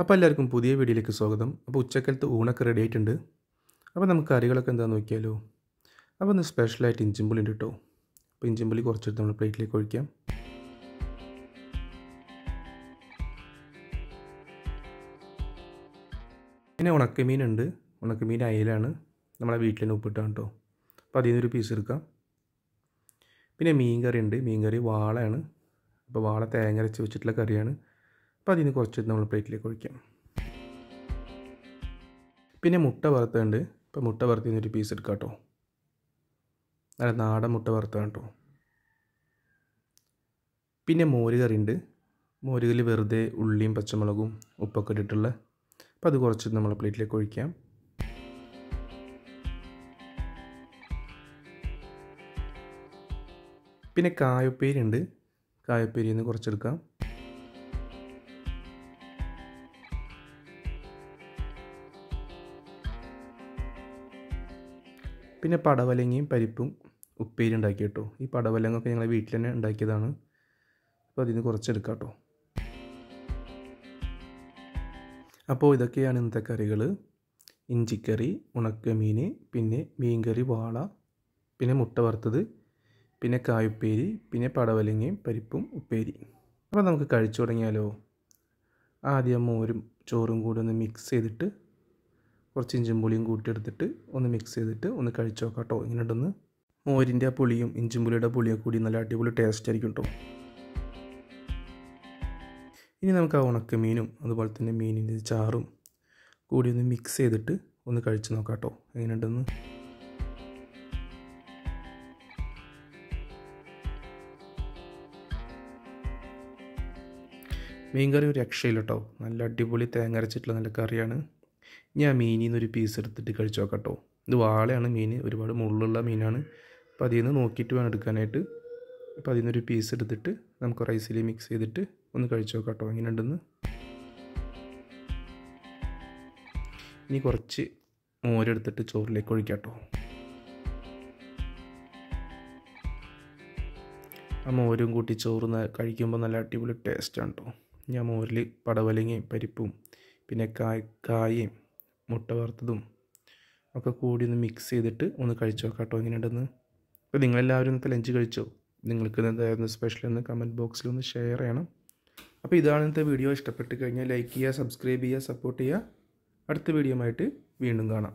അപ്പോൾ എല്ലാവർക്കും പുതിയ വീഡിയോയിലേക്ക് സ്വാഗതം. അപ്പോൾ ഉച്ചക്കലത്ത് ഊണൊക്കെ റെഡി ആയിട്ടുണ്ട്. അപ്പോൾ നമുക്ക് കറികളൊക്കെ എന്താണെന്ന് നോക്കിയാലോ? അപ്പോൾ ഒന്ന് സ്പെഷ്യലായിട്ട് ഇഞ്ചിമ്പുളി ഉണ്ട് കേട്ടോ അപ്പോൾ ഇഞ്ചിമ്പുളി കുറച്ചെടുത്ത് നമ്മൾ പ്ലേറ്റിലേക്ക് ഒഴിക്കാം. പിന്നെ ഉണക്കമീനുണ്ട് ഉണക്കമീൻ അയലാണ്. നമ്മളെ വീട്ടിൽ തന്നെ ഉപ്പിട്ടാണ് കേട്ടോ. അപ്പോൾ അതിൽ നിന്നൊരു പീസ് എടുക്കാം. പിന്നെ മീൻ കറി ഉണ്ട്. മീൻ കറി വാളയാണ്. അപ്പോൾ വാള തേങ്ങ അരച്ച് വെച്ചിട്ടുള്ള കറിയാണ്. അപ്പോൾ അതിന് കുറച്ച് നമ്മൾ പ്ലേറ്റിലേക്ക് ഒഴിക്കാം. പിന്നെ മുട്ട വറുത്തുണ്ട് ഇപ്പോൾ മുട്ട വറുത്തിൽ ഒരു പീസ് എടുക്കാം കേട്ടോ. നല്ല നാടൻ മുട്ട വറുത്താണ് കേട്ടോ. പിന്നെ മോര് കറി ഉണ്ട് മോരുകൽ വെറുതെ ഉള്ളിയും പച്ചമുളകും ഉപ്പൊക്കെ ഇട്ടിട്ടുള്ള. അപ്പോൾ അത് കുറച്ച് നമ്മൾ പ്ലേറ്റിലേക്ക് ഒഴിക്കാം. പിന്നെ കായപ്പേരി ഉണ്ട് കായപ്പേരിയിൽ നിന്ന് കുറച്ചെടുക്കാം. പിന്നെ പടവലങ്ങയും പരിപ്പും ഉപ്പേരി ഉണ്ടാക്കി കേട്ടോ. ഈ പടവലങ്ങൊക്കെ ഞങ്ങളെ വീട്ടിൽ തന്നെ ഉണ്ടാക്കിയതാണ്. അപ്പോൾ അതിന് കുറച്ചെടുക്കാം കേട്ടോ അപ്പോൾ ഇതൊക്കെയാണ് ഇന്നത്തെ കറികൾ ഇഞ്ചിക്കറി ഉണക്കമീൻ പിന്നെ മീൻകറി വാള പിന്നെ മുട്ട വറുത്തത് പിന്നെ കായുപ്പേരി പിന്നെ പടവലങ്ങയും പരിപ്പും ഉപ്പേരി. അപ്പോൾ നമുക്ക് കഴിച്ചു തുടങ്ങിയാലോ? ആദ്യം മോരും ചോറും കൂടി ഒന്ന് മിക്സ് ചെയ്തിട്ട് കുറച്ച് ഇഞ്ചും പുളിയും കൂട്ടിയെടുത്തിട്ട് ഒന്ന് മിക്സ് ചെയ്തിട്ട് ഒന്ന് കഴിച്ചു നോക്കാം കേട്ടോ ഇങ്ങനെ ഇങ്ങനെയുണ്ടെന്ന് മോരിന്റെ ആ പുളിയും ഇഞ്ചും പുളിയുടെ പുളിയൊക്കെ കൂടി നല്ല അടിപൊളി ടേസ്റ്റ് ആയിരിക്കും കേട്ടോ ഇനി നമുക്ക് ആ ഉണക്കമീനും അതുപോലെ തന്നെ മീനിന്റെ ചാറും കൂടി ഒന്ന് മിക്സ് ചെയ്തിട്ട് ഒന്ന് കഴിച്ചു നോക്കാം കേട്ടോ എങ്ങനെയുണ്ടെന്ന് മീൻ കറി ഒരു രക്ഷയില്ല കേട്ടോ നല്ല അടിപൊളി തേങ്ങ അരച്ചിട്ടുള്ള നല്ല കറിയാണ്. ഞാൻ മീനിൽ നിന്നൊരു പീസ് എടുത്തിട്ട് കഴിച്ചു നോക്കാം ഇത് വാളയാണ് മീൻ ഒരുപാട് മുള്ളുള്ള മീനാണ്. അപ്പോൾ അതിൽ നിന്ന് നോക്കിയിട്ട് വേണം എടുക്കാനായിട്ട്. അപ്പോൾ അതിൽ നിന്നൊരു പീസ് എടുത്തിട്ട് നമുക്ക് റൈസിൽ മിക്സ് ചെയ്തിട്ട് ഒന്ന് കഴിച്ചു നോക്കാം കേട്ടോ എങ്ങനെയുണ്ടെന്ന്? ഇനി കുറച്ച് മോരെടുത്തിട്ട് ചോറിലേക്ക് ഒഴിക്കാം കേട്ടോ ആ മോരും കൂട്ടി ചോറ് കഴിക്കുമ്പോൾ നല്ല അടിപൊളി ടേസ്റ്റ് ആണ് കേട്ടോ ഞാൻ മോരിൽ പടവലങ്ങയും പരിപ്പും പിന്നെ കായ് കായയും മുട്ട വറുത്തതും ഒക്കെ കൂടി ഒന്ന് മിക്സ് ചെയ്തിട്ട് ഒന്ന് കഴിച്ചു നോക്കാം കേട്ടോ എങ്ങനെയുണ്ടെന്ന്. അപ്പോൾ നിങ്ങളെല്ലാവരും ഇന്നത്തെ ലഞ്ച് കഴിച്ചോ? നിങ്ങൾക്ക് എന്തായിരുന്നു സ്പെഷ്യൽ എന്ന് കമന്റ് ബോക്സിൽ ഒന്ന് ഷെയർ ചെയ്യണം. അപ്പോൾ ഇതാണ് ഇന്നത്തെ വീഡിയോ ഇഷ്ടപ്പെട്ട് കഴിഞ്ഞാൽ ലൈക്ക് ചെയ്യുക സബ്സ്ക്രൈബ് ചെയ്യുക സപ്പോർട്ട് ചെയ്യുക. അടുത്ത വീഡിയോ ആയിട്ട് വീണ്ടും കാണാം.